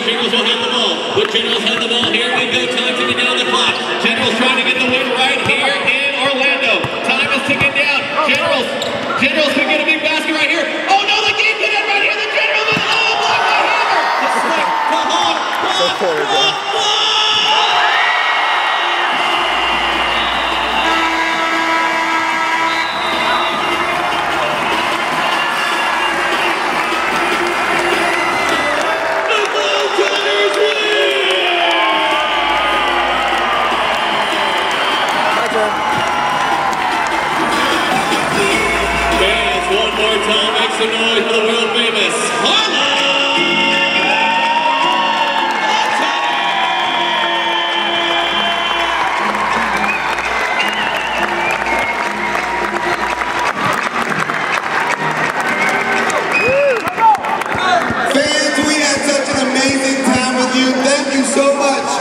Generals. Generals will have the ball. With Generals have the ball, here we go. Time ticking down the clock. Generals trying to get the win right here in Orlando. Time is ticking down. Generals. Generals can get a big basket right here. Oh no, the game could end right here. The Generals. Oh, block by Hammer. The stick to Hawk. Block, block, Fans, one more time, make some noise for the world famous Harlem! Fans, we had such an amazing time with you. Thank you so much.